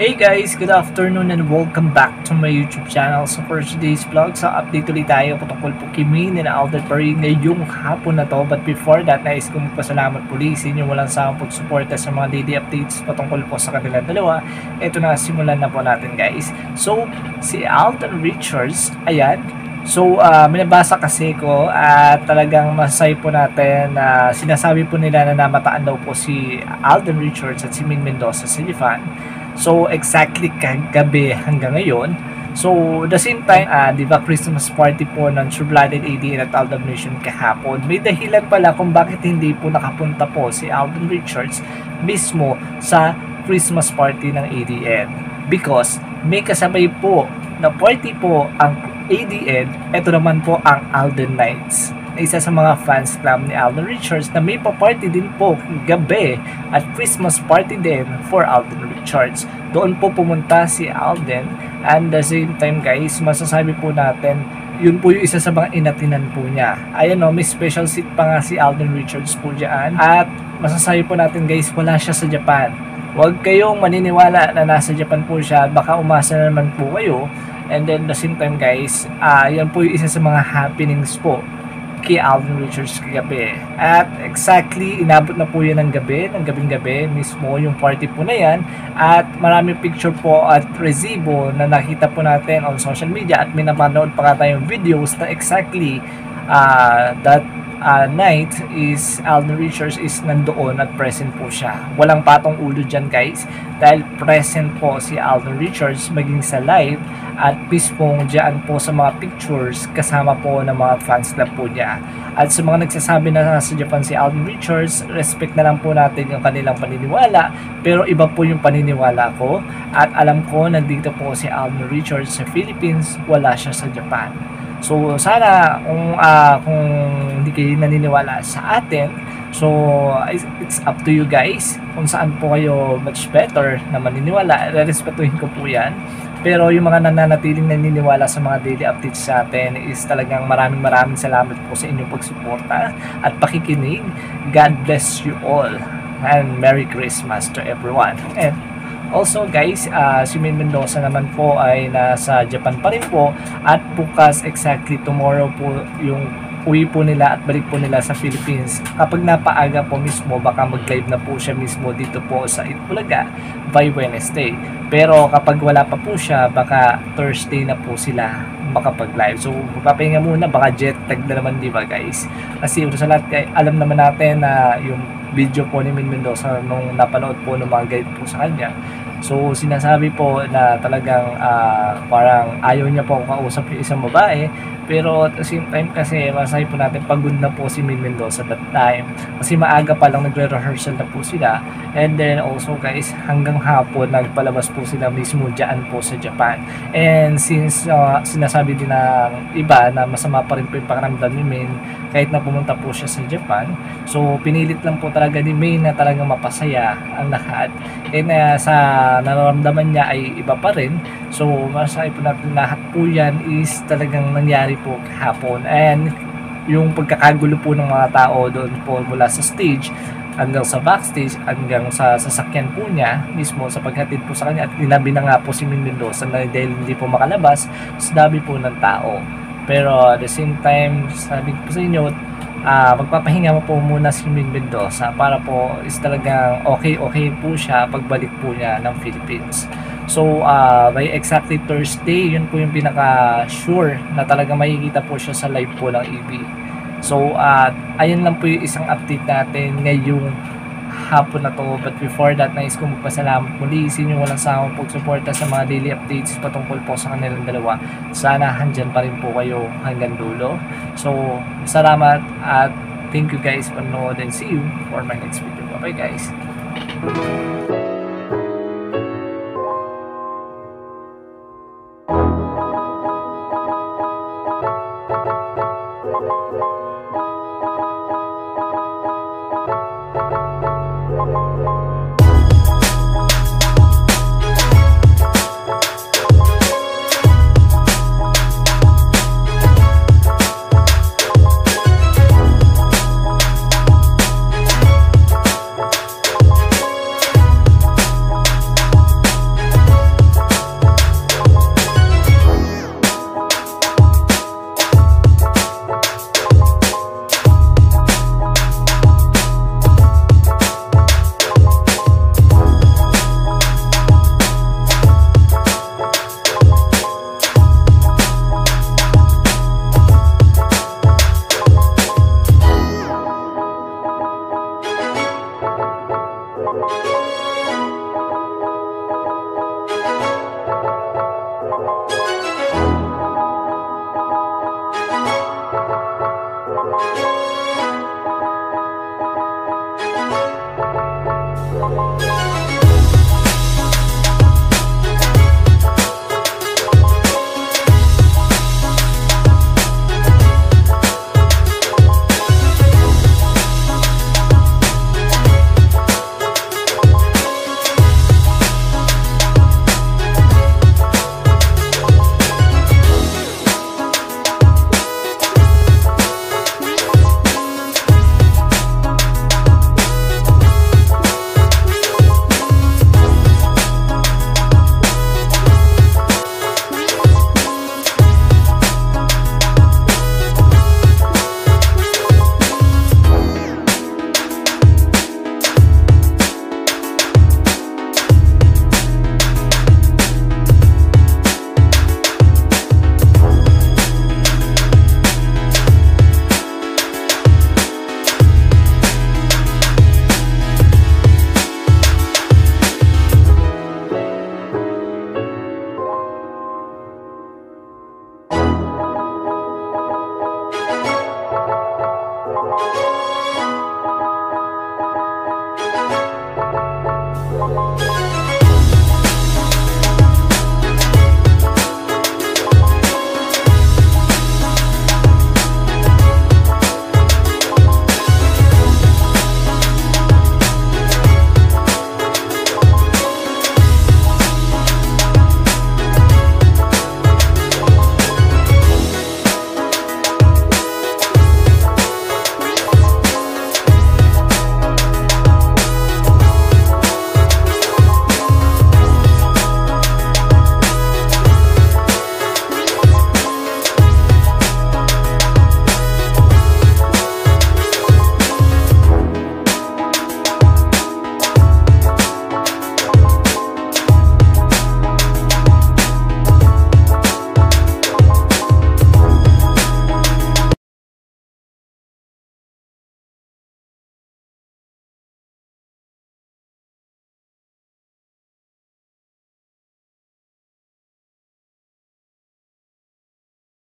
Hey guys, good afternoon and welcome back to my YouTube channel. So for today's vlog, sa update ulit tayo patungkol po kay Maine and Alden Perry ngayong hapon na to. But before that, nais kong magpasalamat po sa inyo walang sawang pagsuporta sa mga daily updates patungkol po sa kanilang dalawa. Ito na, simulan na po natin guys. So, si Alden Richards, ayan, So, uh, minabasa kasi ko at uh, talagang masay po natin na uh, sinasabi po nila na namataan daw po si Alden Richards at si Min Mendoza Japan. So, exactly kagabi hanggang ngayon. So, the same time, uh, di ba Christmas party po ng True Blooded ADN at Alden Nation kahapon. May dahilan pala kung bakit hindi po nakapunta po si Alden Richards mismo sa Christmas party ng ADN. Because may kasabay po na party po ang ADN, ito naman po ang Alden Knights na isa sa mga fans club ni Alden Richards na may pa-party din po gabi at Christmas party din for Alden Richards. Doon po pumunta si Alden and the same time guys, masasabi po natin yun po yung isa sa mga inatinan po niya. Ayan o, may special seat pa nga si Alden Richards po dyan. At masasabi po natin guys, wala siya sa Japan. Huwag kayong maniniwala na nasa Japan po siya. Baka umasa naman po kayo And then the same time guys, uh, yan po yung isa sa mga happenings po kay Alvin Richards kagabi. At exactly, inabot na po yan ng gabi, ng gabing gabi, mismo yung party po na yan. At marami picture po at resibo na nakita po natin on social media at may napanood pa nga tayong videos na exactly uh, that uh, night is Alden Richards is nandoon at present po siya. Walang patong ulo dyan guys dahil present po si Alden Richards maging sa live at mismong dyan po sa mga pictures kasama po ng mga fans club po niya. At sa mga nagsasabi na nasa Japan si Alden Richards, respect na lang po natin yung kanilang paniniwala pero iba po yung paniniwala ko at alam ko nandito po si Alden Richards sa Philippines, wala siya sa Japan. So sana kung uh, kung hindi kayo naniniwala sa atin, so it's up to you guys kung saan po kayo much better na maniniwala. Respetuhin ko po 'yan. Pero yung mga nananatiling naniniwala sa mga daily updates sa atin is talagang maraming maraming salamat po sa inyong pagsuporta at pakikinig. God bless you all and Merry Christmas to everyone. And Also guys, uh, si Min Mendoza naman po ay nasa Japan pa rin po at bukas exactly tomorrow po yung uwi po nila at balik po nila sa Philippines. Kapag napaaga po mismo, baka mag-live na po siya mismo dito po sa Itbulaga by Wednesday. Pero kapag wala pa po siya, baka Thursday na po sila makapag-live. So, papahinga muna, baka jet lag na naman, di ba guys? Kasi sa lahat, alam naman natin na yung video po ni Min Mendoza nung napanood po ng mga guide po sa kanya So sinasabi po na talagang uh, parang ayaw niya po kausap yung isang babae. Pero at the same time kasi masasabi po natin pagod na po si Min Mendoza that time. Kasi maaga pa lang nagre-rehearsal na po sila. And then also guys hanggang hapon nagpalabas po sila mismo dyan po sa Japan. And since uh, sinasabi din ng iba na masama pa rin po yung pakiramdam ni Min kahit na pumunta po siya sa Japan so pinilit lang po talaga ni May na talagang mapasaya ang lahat. And uh, sa nararamdaman niya ay iba pa rin. So masasabi po natin lahat po yan is talagang nangyari po kahapon. And yung pagkakagulo po ng mga tao doon po mula sa stage hanggang sa backstage hanggang sa sasakyan po niya mismo sa paghatid po sa kanya. At tinabi na nga po si Min Mendoza na dahil hindi po makalabas sa po ng tao. Pero at the same time sabi ko po sa inyo uh, magpapahinga mo po muna si Min Mendoza para po is talagang okay okay po siya pagbalik po niya ng Philippines So, uh, by exactly Thursday, yun po yung pinaka-sure na talaga makikita po siya sa live po ng EB. So, uh, ayun lang po yung isang update natin ngayong hapon na to. But before that, nais ko magpasalamat muli sa inyo walang sawang pagsuporta sa mga daily updates patungkol po sa kanilang dalawa. Sana handyan pa rin po kayo hanggang dulo. So, salamat at thank you guys for nood and see you for my next video. Bye-bye guys!